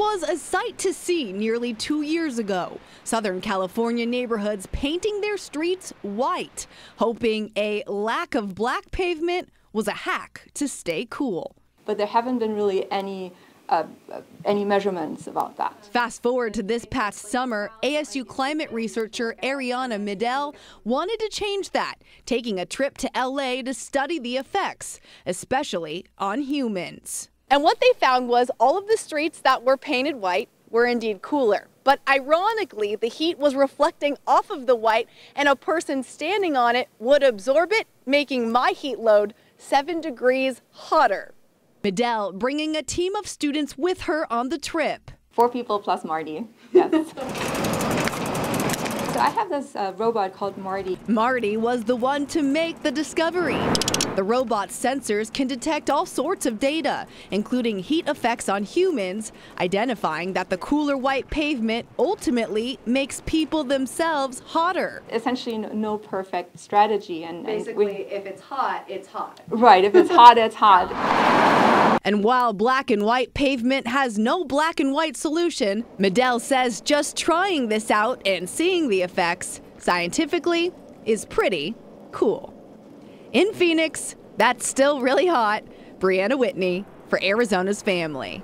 was a sight to see nearly two years ago. Southern California neighborhoods painting their streets white, hoping a lack of black pavement was a hack to stay cool. But there haven't been really any uh, any measurements about that. Fast forward to this past summer, ASU climate researcher Ariana Middel wanted to change that, taking a trip to LA to study the effects, especially on humans. And what they found was all of the streets that were painted white were indeed cooler. But ironically, the heat was reflecting off of the white, and a person standing on it would absorb it, making my heat load seven degrees hotter. Middel bringing a team of students with her on the trip. Four people plus Marty. Yes. so I have this uh, robot called Marty. Marty was the one to make the discovery. The robot's sensors can detect all sorts of data, including heat effects on humans, identifying that the cooler white pavement ultimately makes people themselves hotter. Essentially, no perfect strategy. And basically, and we, if it's hot, it's hot. Right. If it's hot, it's hot. And while black and white pavement has no black and white solution, Middel says just trying this out and seeing the effects scientifically is pretty cool. In Phoenix, that's still really hot. Brianna Whitney for Arizona's Family.